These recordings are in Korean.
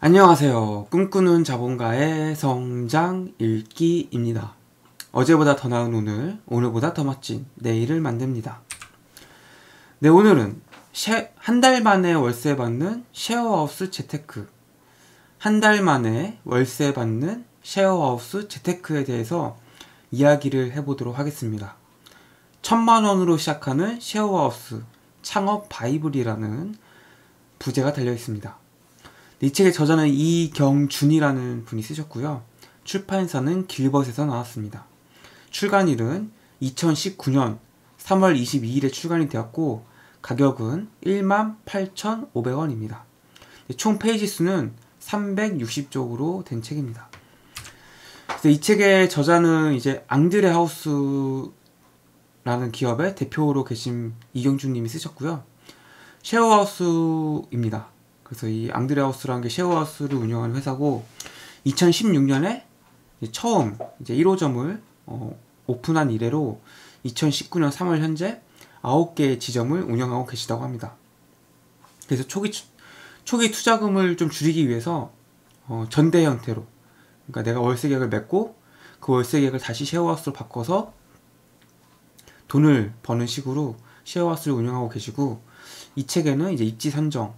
안녕하세요. 꿈꾸는 자본가의 성장 읽기입니다. 어제보다 더 나은 오늘, 오늘보다 더 멋진 내일을 만듭니다. 네, 오늘은 한 달 만에 월세 받는 쉐어하우스 재테크. 한 달 만에 월세 받는 쉐어하우스 재테크에 대해서 이야기를 해보도록 하겠습니다. 천만 원으로 시작하는 쉐어하우스 창업 바이블이라는 부제가 달려 있습니다. 이 책의 저자는 이경준이라는 분이 쓰셨고요. 출판사는 길벗에서 나왔습니다. 출간일은 2019년 3월 22일에 출간이 되었고 가격은 18,500원입니다. 총 페이지 수는 360쪽으로 된 책입니다. 이 책의 저자는 이제 앙드레 하우스라는 기업의 대표로 계신 이경준 님이 쓰셨고요. 쉐어하우스입니다. 그래서 이 앙드레하우스라는 게 쉐어하우스를 운영하는 회사고 2016년에 처음 이제 1호점을 어, 오픈한 이래로 2019년 3월 현재 9개의 지점을 운영하고 계시다고 합니다. 그래서 초기 초기 투자금을 좀 줄이기 위해서 어, 전대 형태로 그러니까 내가 월세 계약을 맺고 그 월세 계약을 다시 쉐어하우스로 바꿔서 돈을 버는 식으로 쉐어하우스를 운영하고 계시고 이 책에는 이제 입지 선정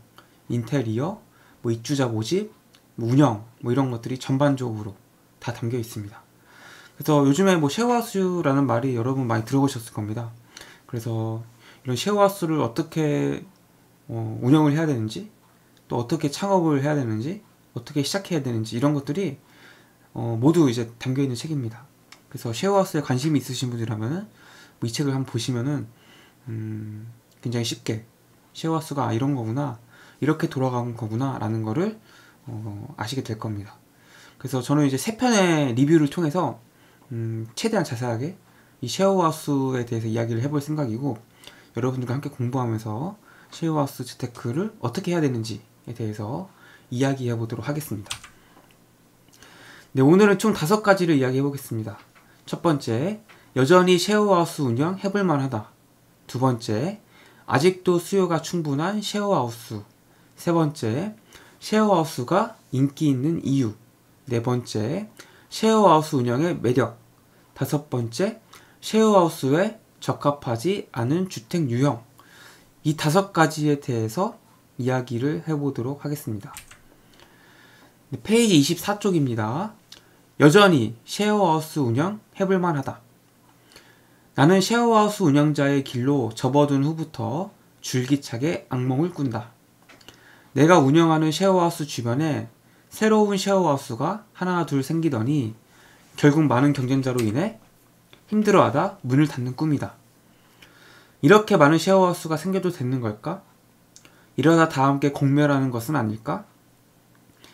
인테리어, 뭐 입주자 모집, 뭐 운영 뭐 이런 것들이 전반적으로 다 담겨 있습니다. 그래서 요즘에 뭐 쉐어하우스라는 말이 여러분 많이 들어보셨을 겁니다. 그래서 이런 쉐어하우스를 어떻게 어, 운영을 해야 되는지 또 어떻게 창업을 해야 되는지 어떻게 시작해야 되는지 이런 것들이 어, 모두 이제 담겨 있는 책입니다. 그래서 쉐어하우스에 관심이 있으신 분이라면은 뭐 이 책을 한번 보시면은 음, 굉장히 쉽게 쉐어하우스가 아, 이런 거구나 이렇게 돌아간 거구나 라는 거를 어, 아시게 될 겁니다. 그래서 저는 이제 세 편의 리뷰를 통해서 음, 최대한 자세하게 이 쉐어하우스에 대해서 이야기를 해볼 생각이고 여러분들과 함께 공부하면서 쉐어하우스 재테크를 어떻게 해야 되는지에 대해서 이야기해 보도록 하겠습니다. 네, 오늘은 총 다섯 가지를 이야기해 보겠습니다. 첫 번째, 여전히 쉐어하우스 운영 해볼 만하다. 두 번째, 아직도 수요가 충분한 쉐어하우스. 세 번째, 쉐어하우스가 인기 있는 이유. 네 번째, 쉐어하우스 운영의 매력. 다섯 번째, 쉐어하우스에 적합하지 않은 주택 유형. 이 다섯 가지에 대해서 이야기를 해보도록 하겠습니다. 네, 페이지 24쪽입니다. 여전히 쉐어하우스 운영 해볼 만 하다. 나는 쉐어하우스 운영자의 길로 접어든 후부터 줄기차게 악몽을 꾼다. 내가 운영하는 쉐어하우스 주변에 새로운 쉐어하우스가 하나 둘 생기더니 결국 많은 경쟁자로 인해 힘들어하다 문을 닫는 꿈이다. 이렇게 많은 쉐어하우스가 생겨도 되는 걸까? 이러다 다 함께 공멸하는 것은 아닐까?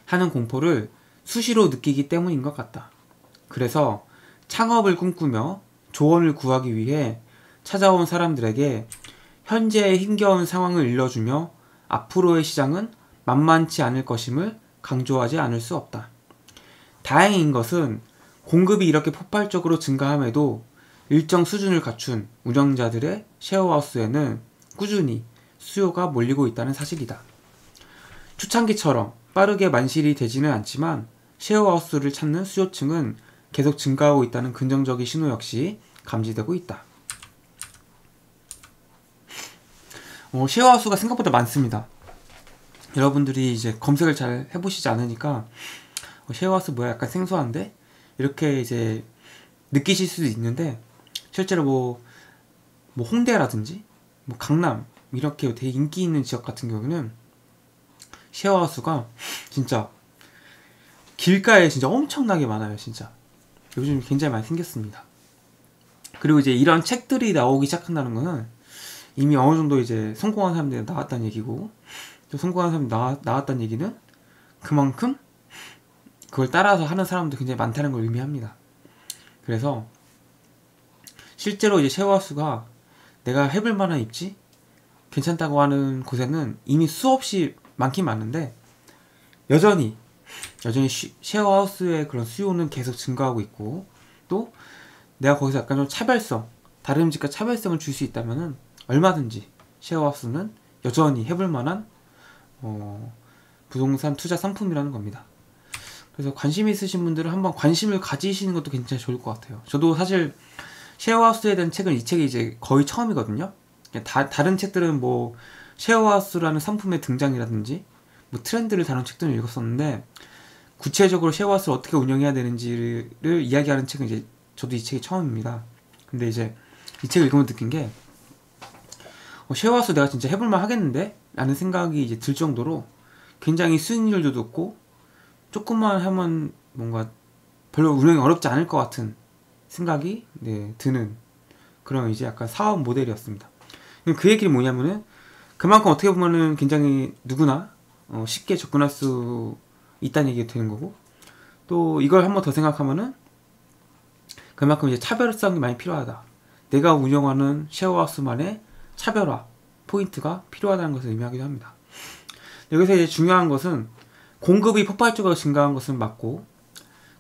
하는 공포를 수시로 느끼기 때문인 것 같다. 그래서 창업을 꿈꾸며 조언을 구하기 위해 찾아온 사람들에게 현재의 힘겨운 상황을 일러주며 앞으로의 시장은 만만치 않을 것임을 강조하지 않을 수 없다. 다행인 것은 공급이 이렇게 폭발적으로 증가함에도 일정 수준을 갖춘 운영자들의 쉐어하우스에는 꾸준히 수요가 몰리고 있다는 사실이다. 초창기처럼 빠르게 만실이 되지는 않지만 쉐어하우스를 찾는 수요층은 계속 증가하고 있다는 긍정적인 신호 역시 감지되고 있다. 어, 쉐어하우스가 생각보다 많습니다. 여러분들이 이제 검색을 잘 해보시지 않으니까 어, 쉐어하우스 뭐야 약간 생소한데? 이렇게 이제 느끼실 수도 있는데 실제로 뭐, 뭐 홍대라든지 뭐 강남 이렇게 되게 인기 있는 지역 같은 경우는 쉐어하우스가 진짜 길가에 진짜 엄청나게 많아요 진짜. 요즘 굉장히 많이 생겼습니다. 그리고 이제 이런 책들이 나오기 시작한다는 거는 이미 어느 정도 이제 성공한 사람들이 나왔다는 얘기고 또 성공한 사람이 나와, 나왔다는 얘기는 그만큼 그걸 따라서 하는 사람도 굉장히 많다는 걸 의미합니다. 그래서 실제로 이제 쉐어하우스가 내가 해볼 만한 입지 괜찮다고 하는 곳에는 이미 수없이 많긴 많은데 여전히 여전히 쉐어하우스의 그런 수요는 계속 증가하고 있고 또 내가 거기서 약간 좀 차별성 다른 집과 차별성을 줄 수 있다면은 얼마든지 쉐어하우스는 여전히 해볼 만한 어, 부동산 투자 상품이라는 겁니다. 그래서 관심 있으신 분들은 한번 관심을 가지시는 것도 굉장히 좋을 것 같아요. 저도 사실 쉐어하우스에 대한 책은 이 책이 이제 거의 처음이거든요. 다, 다른 책들은 뭐 쉐어하우스라는 상품의 등장이라든지 뭐 트렌드를 다룬 책들을 읽었었는데 구체적으로 쉐어하우스를 어떻게 운영해야 되는지를 이야기하는 책은 이제 저도 이 책이 처음입니다. 근데 이제 이 책을 읽으면 느낀 게 어, 쉐어하우스 내가 진짜 해볼만 하겠는데? 라는 생각이 이제 들 정도로 굉장히 수익률도 높고 조금만 하면 뭔가 별로 운영이 어렵지 않을 것 같은 생각이 네, 드는 그런 이제 약간 사업 모델이었습니다. 그 얘기는 뭐냐면은 그만큼 어떻게 보면은 굉장히 누구나 어, 쉽게 접근할 수 있다는 얘기가 되는 거고 또 이걸 한번 더 생각하면은 그만큼 이제 차별성이 많이 필요하다. 내가 운영하는 쉐어하우스만의 차별화 포인트가 필요하다는 것을 의미하기도 합니다. 여기서 이제 중요한 것은 공급이 폭발적으로 증가한 것은 맞고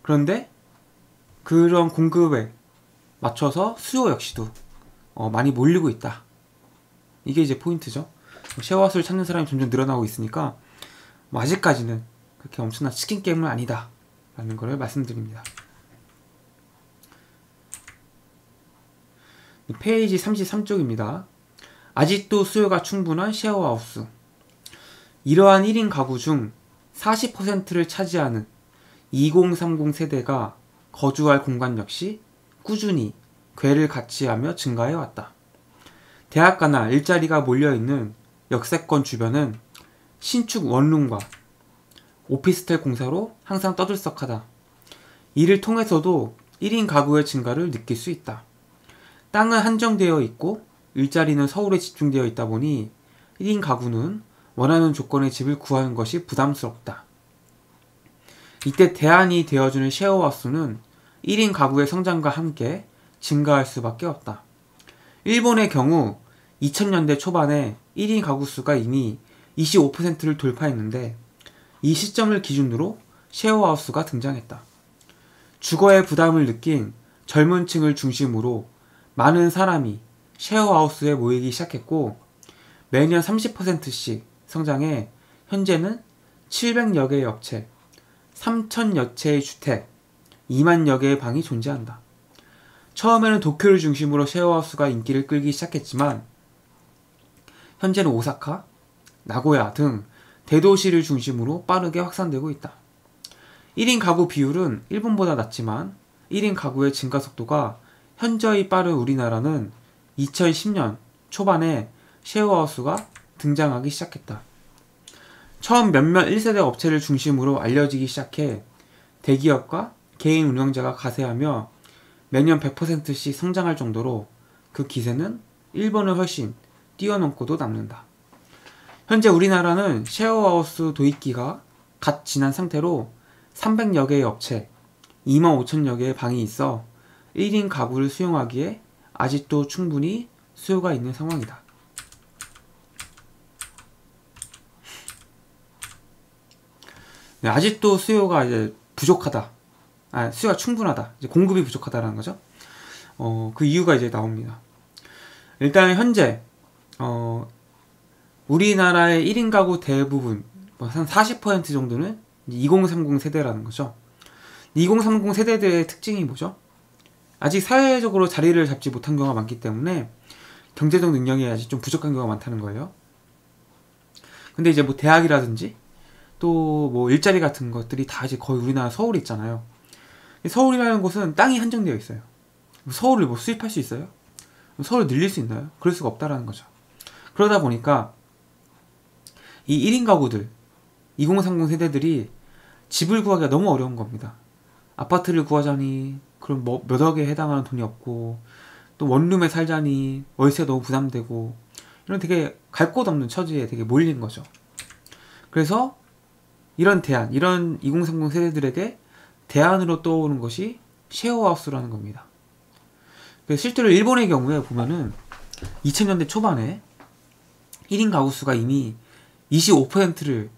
그런데 그런 공급에 맞춰서 수요 역시도 어, 많이 몰리고 있다. 이게 이제 포인트죠. 쉐어하우스를 찾는 사람이 점점 늘어나고 있으니까 뭐 아직까지는 그렇게 엄청난 치킨 게임은 아니다. 라는 것을 말씀드립니다. 페이지 33쪽입니다. 아직도 수요가 충분한 쉐어하우스. 이러한 1인 가구 중 40%를 차지하는 2030 세대가 거주할 공간 역시 꾸준히 궤를 같이 하며 증가해 왔다. 대학가나 일자리가 몰려있는 역세권 주변은 신축 원룸과 오피스텔 공사로 항상 떠들썩하다. 이를 통해서도 1인 가구의 증가를 느낄 수 있다. 땅은 한정되어 있고 일자리는 서울에 집중되어 있다 보니 1인 가구는 원하는 조건의 집을 구하는 것이 부담스럽다. 이때 대안이 되어주는 쉐어하우스는 1인 가구의 성장과 함께 증가할 수밖에 없다. 일본의 경우 2000년대 초반에 1인 가구 수가 이미 25%를 돌파했는데 이 시점을 기준으로 쉐어하우스가 등장했다. 주거의 부담을 느낀 젊은 층을 중심으로 많은 사람이 쉐어하우스에 모이기 시작했고 매년 30%씩 성장해 현재는 700여 개의 업체, 3천여 채의 주택, 2만여 개의 방이 존재한다. 처음에는 도쿄를 중심으로 쉐어하우스가 인기를 끌기 시작했지만 현재는 오사카, 나고야 등 대도시를 중심으로 빠르게 확산되고 있다. 1인 가구 비율은 일본보다 낮지만 1인 가구의 증가 속도가 현저히 빠른 우리나라는 2010년 초반에 쉐어하우스가 등장하기 시작했다. 처음 몇몇 1세대 업체를 중심으로 알려지기 시작해 대기업과 개인 운영자가 가세하며 매년 100%씩 성장할 정도로 그 기세는 일본을 훨씬 뛰어넘고도 남는다. 현재 우리나라는 쉐어하우스 도입기가 갓 지난 상태로 300여 개의 업체, 2만 5천여 개의 방이 있어 1인 가구를 수용하기에 아직도 충분히 수요가 있는 상황이다. 네, 아직도 수요가 이제 부족하다. 아, 수요가 충분하다. 이제 공급이 부족하다라는 거죠. 어, 그 이유가 이제 나옵니다. 일단 현재 어, 우리나라의 1인 가구 대부분 뭐한40% 정도는 2030 세대라는 거죠. 2030 세대들의 특징이 뭐죠? 아직 사회적으로 자리를 잡지 못한 경우가 많기 때문에 경제적 능력이 아직 좀 부족한 경우가 많다는 거예요. 근데 이제 뭐 대학이라든지 또 뭐 일자리 같은 것들이 다 이제 거의 우리나라 서울에 있잖아요. 서울이라는 곳은 땅이 한정되어 있어요. 서울을 뭐 수입할 수 있어요? 서울을 늘릴 수 있나요? 그럴 수가 없다라는 거죠. 그러다 보니까 이 1인 가구들, 2030 세대들이 집을 구하기가 너무 어려운 겁니다. 아파트를 구하자니 그럼 뭐 몇 억에 해당하는 돈이 없고 또 원룸에 살자니 월세 너무 부담되고 이런 되게 갈 곳 없는 처지에 되게 몰린 거죠. 그래서 이런 대안, 이런 2030 세대들에게 대안으로 떠오르는 것이 쉐어하우스라는 겁니다. 실제로 일본의 경우에 보면은 2000년대 초반에 1인 가구 수가 이미 25%를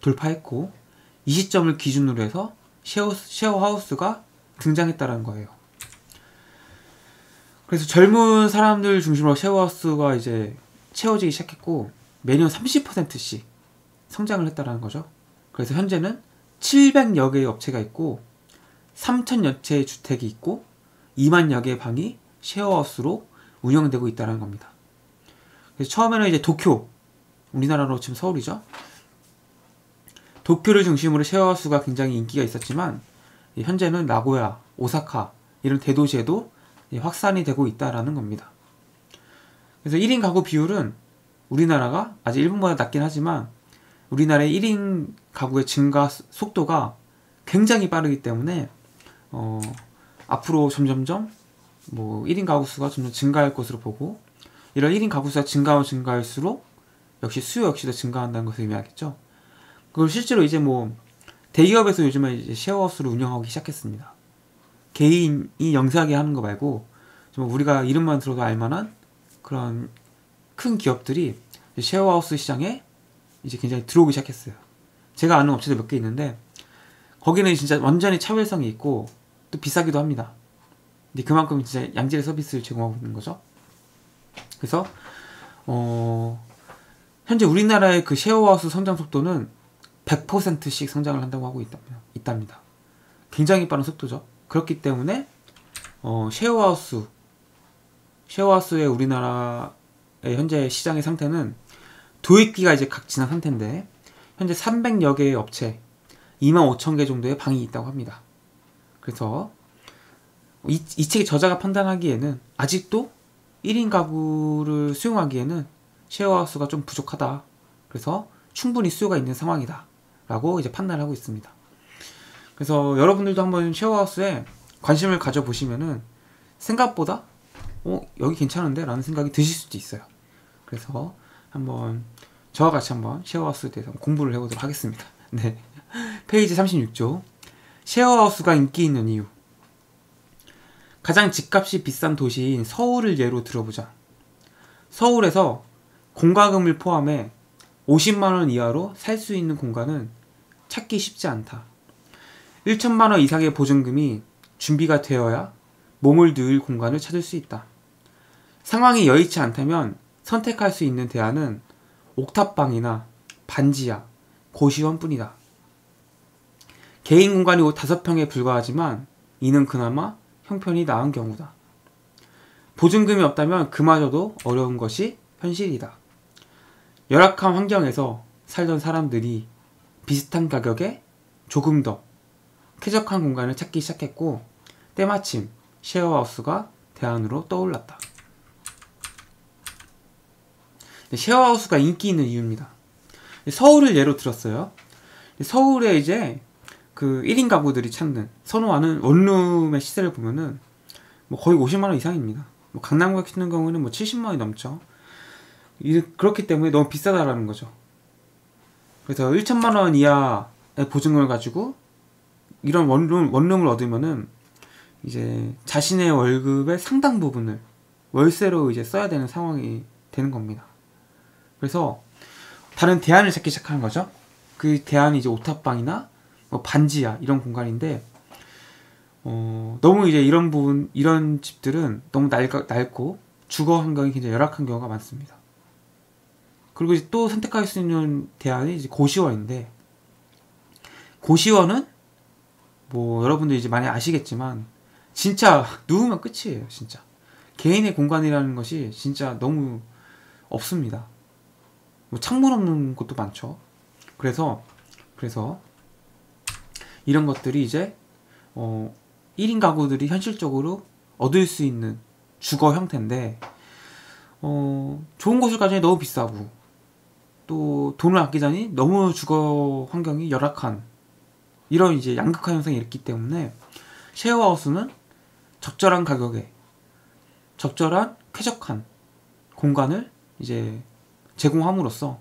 돌파했고 이 시점을 기준으로 해서 쉐어, 쉐어하우스가 등장했다는 거예요. 그래서 젊은 사람들 중심으로 쉐어하우스가 이제 채워지기 시작했고 매년 30%씩 성장을 했다라는 거죠. 그래서 현재는 700여 개의 업체가 있고 3천여 채의 주택이 있고 2만여 개의 방이 쉐어하우스로 운영되고 있다는 겁니다. 그래서 처음에는 이제 도쿄, 우리나라로 치면 서울이죠. 도쿄를 중심으로 쉐어하우스가 굉장히 인기가 있었지만 현재는 나고야, 오사카 이런 대도시에도 확산이 되고 있다라는 겁니다. 그래서 1인 가구 비율은 우리나라가 아직 일본보다 낮긴 하지만 우리나라의 1인 가구의 증가 속도가 굉장히 빠르기 때문에 어, 앞으로 점점점 뭐 1인 가구 수가 점점 증가할 것으로 보고 이런 1인 가구 수가 증가하면 증가할수록 역시 수요 역시도 증가한다는 것을 의미하겠죠. 그걸 실제로 이제 뭐 대기업에서 요즘에 이제 쉐어하우스를 운영하기 시작했습니다. 개인이 영세하게 하는 거 말고 좀 우리가 이름만 들어도 알만한 그런 큰 기업들이 쉐어하우스 시장에 이제 굉장히 들어오기 시작했어요. 제가 아는 업체들 몇 개 있는데 거기는 진짜 완전히 차별성이 있고 또 비싸기도 합니다. 근데 그만큼 진짜 양질의 서비스를 제공하고 있는 거죠. 그래서 어 현재 우리나라의 그 쉐어하우스 성장 속도는 100%씩 성장을 한다고 하고 있답니 다. 굉장히 빠른 속도죠. 그렇기 때문에 어 쉐어하우스 쉐어하우스의 우리나라의 현재 시장의 상태는 도입기가 이제 각 지난 상태인데 현재 300여 개의 업체 2만 5천 개 정도의 방이 있다고 합니다. 그래서 이, 이 책의 저자가 판단하기에는 아직도 1인 가구를 수용하기에는 쉐어하우스가 좀 부족하다. 그래서 충분히 수요가 있는 상황이다. 라고 이제 판단을 하고 있습니다. 그래서 여러분들도 한번 쉐어하우스에 관심을 가져보시면은 생각보다 어, 여기 괜찮은데? 라는 생각이 드실 수도 있어요. 그래서 한번 저와 같이 한번 쉐어하우스에 대해서 공부를 해보도록 하겠습니다. 네. 페이지 36조. 쉐어하우스가 인기 있는 이유. 가장 집값이 비싼 도시인 서울을 예로 들어보자. 서울에서 공과금을 포함해 50만원 이하로 살 수 있는 공간은 찾기 쉽지 않다. 1천만원 이상의 보증금이 준비가 되어야 몸을 누일 공간을 찾을 수 있다. 상황이 여의치 않다면 선택할 수 있는 대안은 옥탑방이나 반지하, 고시원 뿐이다. 개인 공간이 5평에 불과하지만 이는 그나마 형편이 나은 경우다. 보증금이 없다면 그마저도 어려운 것이 현실이다. 열악한 환경에서 살던 사람들이 비슷한 가격에 조금 더 쾌적한 공간을 찾기 시작했고 때마침 쉐어하우스가 대안으로 떠올랐다. 쉐어하우스가 인기 있는 이유입니다. 서울을 예로 들었어요. 서울에 이제 그 1인 가구들이 찾는 선호하는 원룸의 시세를 보면은 뭐 거의 50만 원 이상입니다. 뭐 강남 같은 경우는 뭐 70만 원이 넘죠. 그렇기 때문에 너무 비싸다라는 거죠. 그래서 1천만 원 이하의 보증금을 가지고 이런 원룸, 원룸을 얻으면은 이제 자신의 월급의 상당 부분을 월세로 이제 써야 되는 상황이 되는 겁니다. 그래서 다른 대안을 찾기 시작하는 거죠. 그 대안이 이제 오탑방이나 뭐 반지하 이런 공간인데 어, 너무 이제 이런 부분 이런 집들은 너무 낡, 낡고 주거 환경이 굉장히 열악한 경우가 많습니다. 그리고 이제 또 선택할 수 있는 대안이 이제 고시원인데 고시원은 뭐 여러분들 이제 많이 아시겠지만 진짜 누우면 끝이에요 진짜. 개인의 공간이라는 것이 진짜 너무 없습니다. 뭐 창문 없는 곳도 많죠. 그래서 그래서 이런 것들이 이제 어 1인 가구들이 현실적으로 얻을 수 있는 주거 형태인데 어 좋은 곳을 가자니 너무 비싸고 또 돈을 아끼자니 너무 주거 환경이 열악한 이런 이제 양극화 현상이 있기 때문에 쉐어하우스는 적절한 가격에 적절한 쾌적한 공간을 이제 제공함으로써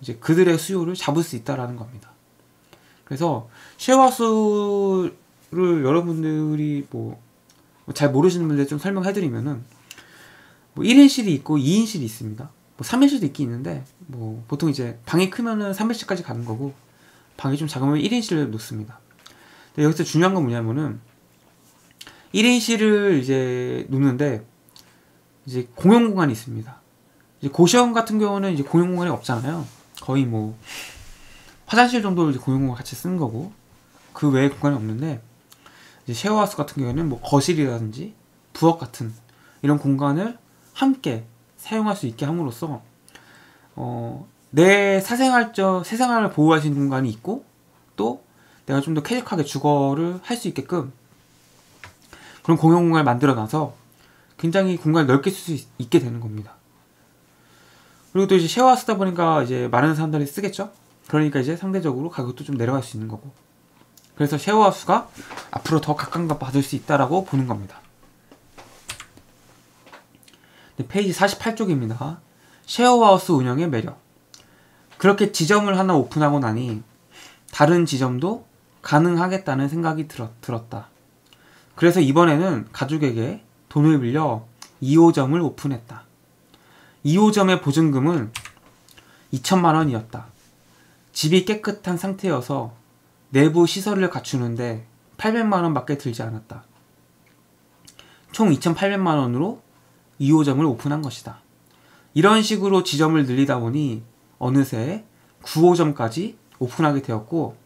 이제 그들의 수요를 잡을 수 있다라는 겁니다. 그래서 쉐어하우스를 여러분들이 뭐 잘 모르시는 분들 좀 설명해드리면은 뭐 1인실이 있고 2인실이 있습니다. 뭐 3인실도 있긴 있는데 뭐 보통 이제 방이 크면은 3인실까지 가는 거고 방이 좀 작으면 1인실을 놓습니다. 근데 여기서 중요한 건 뭐냐면은 1인실을 이제 놓는데 이제 공용 공간이 있습니다. 이제 고시원 같은 경우는 이제 공용 공간이 없잖아요. 거의 뭐 화장실 정도를 이제 공용 공간 같이 쓰는 거고 그 외에 공간이 없는데 이제 쉐어하우스 같은 경우에는 뭐 거실이라든지 부엌 같은 이런 공간을 함께 사용할 수 있게 함으로써 어, 내 사생활적 세생활을 보호할 수 있는 공간이 있고 또 내가 좀 더 쾌적하게 주거를 할 수 있게끔 그런 공용 공간을 만들어 놔서 굉장히 공간을 넓게 쓸 수 있게 되는 겁니다. 그리고 또 이제 쉐어하 쓰다 보니까 이제 많은 사람들이 쓰겠죠? 그러니까 이제 상대적으로 가격도 좀 내려갈 수 있는 거고. 그래서 쉐어하우스가 앞으로 더 각광 받을 수 있다라고 보는 겁니다. 네, 페이지 48쪽입니다. 쉐어하우스 운영의 매력. 그렇게 지점을 하나 오픈하고 나니 다른 지점도 가능하겠다는 생각이 들었, 들었 다. 그래서 이번에는 가족에게 돈을 빌려 2호점을 오픈했다. 2호점의 보증금은 2천만 원이었다. 집이 깨끗한 상태여서 내부 시설을 갖추는데 800만 원밖에 들지 않았다. 총 2,800만 원으로 2호점을 오픈한 것이다. 이런 식으로 지점을 늘리다 보니 어느새 9호점까지 오픈하게 되었고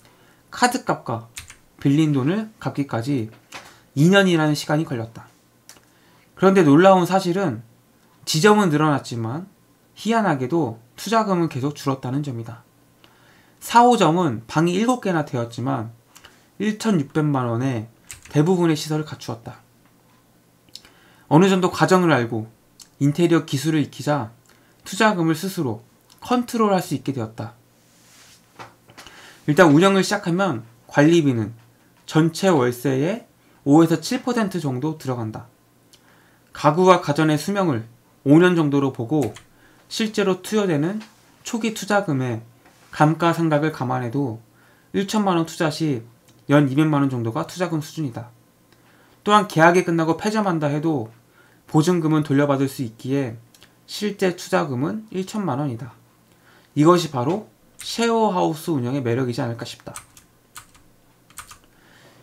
카드값과 빌린 돈을 갚기까지 2년이라는 시간이 걸렸다. 그런데 놀라운 사실은 지점은 늘어났지만 희한하게도 투자금은 계속 줄었다는 점이다. 4호점은 방이 7개나 되었지만 1,600만 원에 대부분의 시설을 갖추었다. 어느 정도 과정을 알고 인테리어 기술을 익히자 투자금을 스스로 컨트롤할 수 있게 되었다. 일단 운영을 시작하면 관리비는 전체 월세의 5에서 7% 정도 들어간다. 가구와 가전의 수명을 5년 정도로 보고 실제로 투여되는 초기 투자금의 감가상각을 감안해도 1천만 원 투자 시 연 200만 원 정도가 투자금 수준이다. 또한 계약이 끝나고 폐점한다 해도 보증금은 돌려받을 수 있기에 실제 투자금은 1천만 원이다. 이것이 바로 쉐어하우스 운영의 매력이지 않을까 싶다.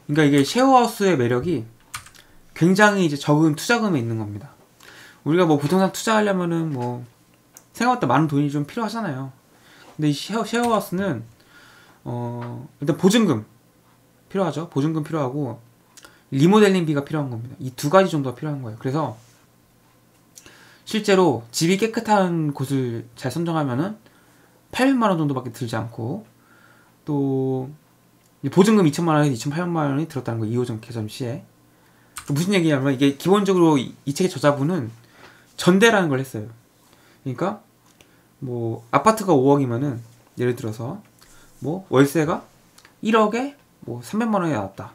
그러니까 이게 쉐어하우스의 매력이 굉장히 이제 적은 투자금에 있는 겁니다. 우리가 뭐 부동산 투자하려면은 뭐 생각보다 많은 돈이 좀 필요하잖아요. 근데 이 쉐어, 쉐어하우스는 어 일단 보증금 필요하죠. 보증금 필요하고 리모델링비가 필요한 겁니다. 이 두 가지 정도가 필요한 거예요. 그래서 실제로 집이 깨끗한 곳을 잘 선정하면은 800만 원 정도밖에 들지 않고 또 보증금 2천만 원에서 2,800만 원이 들었다는 거예요. 2호점 개점 시에. 무슨 얘기냐면 이게 기본적으로 이 책의 저자분은 전대라는 걸 했어요. 그러니까 뭐 아파트가 5억이면은 예를 들어서 뭐 월세가 1억에 뭐 300만 원이 나왔다.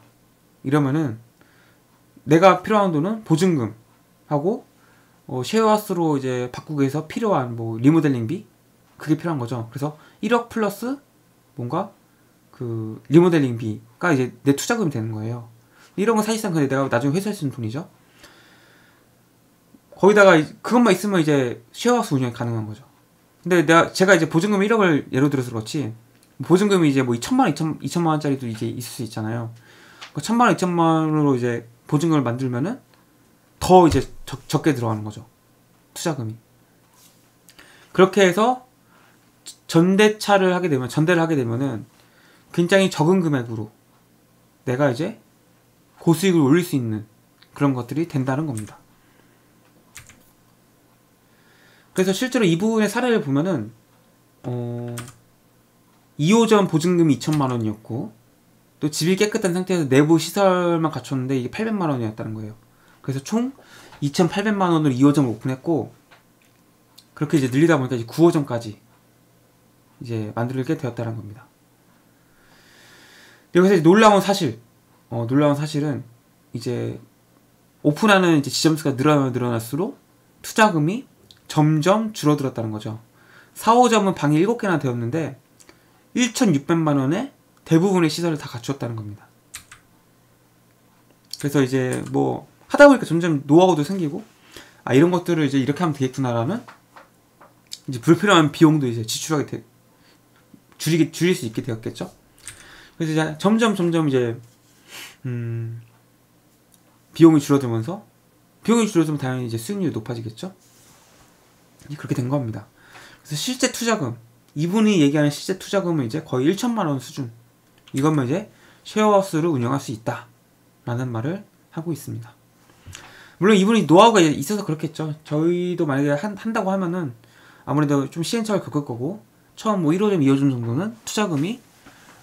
이러면은 내가 필요한 돈은 보증금 하고 어, 쉐어하우스로 이제 바꾸기 위해서 필요한 뭐 리모델링비 그게 필요한 거죠. 그래서 1억 플러스 뭔가 그 리모델링비가 이제 내 투자금이 되는 거예요. 이런 건 사실상 근데 내가 나중에 회수할 수 있는 돈이죠. 거기다가 그것만 있으면 이제 쉐어하우스 운영이 가능한 거죠. 근데 내가 제가 이제 보증금 1억을 예로 들어서 그렇지 보증금이 이제 뭐 2천만 원, 2천, 2천만 원짜리도 이제 있을 수 있잖아요. 그 천만 원, 2천만 원으로 이제 보증금을 만들면은 더 이제 적, 적게 들어가는 거죠. 투자금이. 그렇게 해서 전대차를 하게 되면 전대를 하게 되면은 굉장히 적은 금액으로 내가 이제 고수익을 올릴 수 있는 그런 것들이 된다는 겁니다. 그래서 실제로 이 부분의 사례를 보면은 어 2호점 보증금이 2천만 원이었고 또 집이 깨끗한 상태에서 내부 시설만 갖췄는데 이게 800만 원이었다는 거예요. 그래서 총 2,800만 원으로 2호점을 오픈했고 그렇게 이제 늘리다 보니까 이제 9호점까지 이제 만들게 되었다는 겁니다. 여기서 놀라운 사실, 어, 놀라운 사실은 이제 오픈하는 이제 지점 수가 늘어나면 늘어날수록 투자금이 점점 줄어들었다는 거죠. 4, 5점은 방이 7개나 되었는데 1,600만 원에 대부분의 시설을 다 갖추었다는 겁니다. 그래서 이제 뭐 하다 보니까 점점 노하우도 생기고 아 이런 것들을 이제 이렇게 하면 되겠구나라는 이제 불필요한 비용도 이제 지출하게 되, 줄이게 줄일 수 있게 되었겠죠. 그래서 이제 점점 점점 이제 음 비용이 줄어들면서 비용이 줄어들면 당연히 이제 수익률이 높아지겠죠. 그렇게 된 겁니다. 그래서 실제 투자금 이분이 얘기하는 실제 투자금은 이제 거의 1천만 원 수준. 이것만 이제 쉐어하우스를 운영할 수 있다. 라는 말을 하고 있습니다. 물론 이분이 노하우가 있어서 그렇겠죠. 저희도 만약에 한, 한다고 하면은 아무래도 좀 시행착오를 겪을 거고 처음 뭐 1호점, 2호점 정도는 투자금이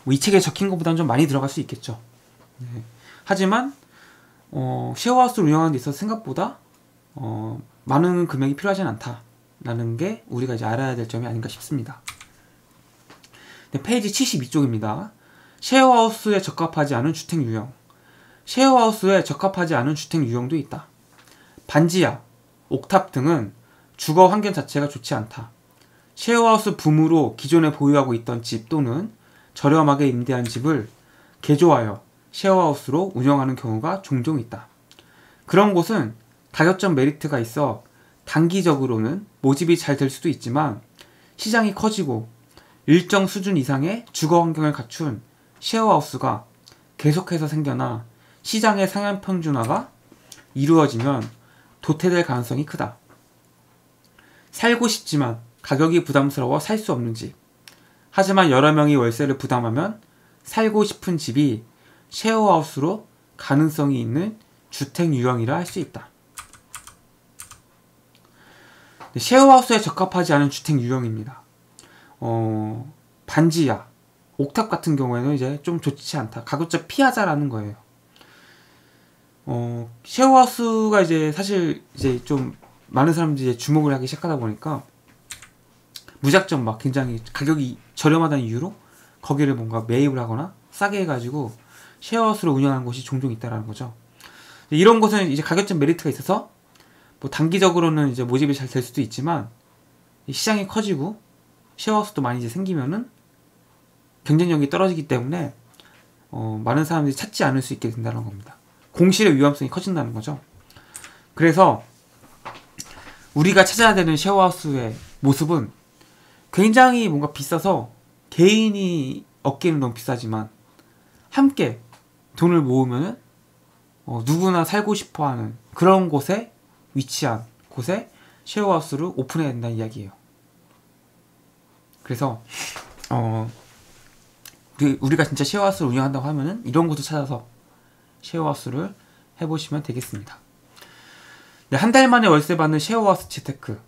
뭐 이 책에 적힌 것보다는 좀 많이 들어갈 수 있겠죠. 네. 하지만 어, 쉐어하우스를 운영하는 데 있어서 생각보다 어, 많은 금액이 필요하진 않다라는 게 우리가 이제 알아야 될 점이 아닌가 싶습니다. 네, 페이지 72쪽입니다. 쉐어하우스에 적합하지 않은 주택 유형. 쉐어하우스에 적합하지 않은 주택 유형도 있다. 반지하, 옥탑 등은 주거 환경 자체가 좋지 않다. 쉐어하우스 붐으로 기존에 보유하고 있던 집 또는 저렴하게 임대한 집을 개조하여 쉐어하우스로 운영하는 경우가 종종 있다. 그런 곳은 가격적 메리트가 있어 단기적으로는 모집이 잘 될 수도 있지만 시장이 커지고 일정 수준 이상의 주거 환경을 갖춘 쉐어하우스가 계속해서 생겨나 시장의 상향 평준화가 이루어지면 도태될 가능성이 크다. 살고 싶지만 가격이 부담스러워 살 수 없는 집. 하지만 여러 명이 월세를 부담하면 살고 싶은 집이 쉐어하우스로 가능성이 있는 주택 유형이라 할 수 있다. 쉐어하우스에 적합하지 않은 주택 유형입니다. 어, 반지하, 옥탑 같은 경우에는 이제 좀 좋지 않다. 가급적 피하자라는 거예요. 어, 쉐어하우스가 이제 사실 이제 좀 많은 사람들이 이제 주목을 하기 시작하다 보니까 무작정 막 굉장히 가격이 저렴하다는 이유로 거기를 뭔가 매입을 하거나 싸게 해가지고 쉐어하우스로 운영하는 곳이 종종 있다라는 거죠. 이런 곳은 이제 가격적 메리트가 있어서 뭐 단기적으로는 이제 모집이 잘 될 수도 있지만 시장이 커지고 쉐어하우스도 많이 이제 생기면은 경쟁력이 떨어지기 때문에 어, 많은 사람들이 찾지 않을 수 있게 된다는 겁니다. 공실의 위험성이 커진다는 거죠. 그래서 우리가 찾아야 되는 쉐어하우스의 모습은 굉장히 뭔가 비싸서 개인이 얻기는 너무 비싸지만 함께 돈을 모으면은 어, 누구나 살고 싶어하는 그런 곳에 위치한 곳에 쉐어하우스를 오픈해야 된다는 이야기예요. 그래서 어그 우리가 진짜 쉐어하우스를 운영한다고 하면은 이런 곳을 찾아서 쉐어하우스를 해보시면 되겠습니다. 네, 한 달 만에 월세 받는 쉐어하우스 재테크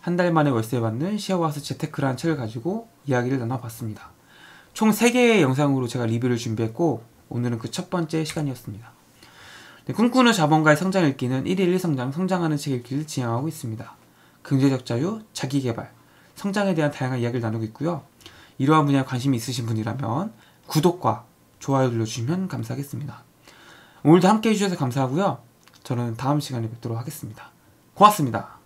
한 달 만에 월세 받는 쉐어하우스 재테크라는 책을 가지고 이야기를 나눠봤습니다. 총 3개의 영상으로 제가 리뷰를 준비했고 오늘은 그 첫 번째 시간이었습니다. 네, 꿈꾸는 자본가의 성장 읽기는 1일 1성장 성장하는 책 읽기를 진행하고 있습니다. 경제적 자유, 자기개발, 성장에 대한 다양한 이야기를 나누고 있고요. 이러한 분야에 관심이 있으신 분이라면 구독과 좋아요 눌러주시면 감사하겠습니다. 오늘도 함께 해주셔서 감사하고요. 저는 다음 시간에 뵙도록 하겠습니다. 고맙습니다.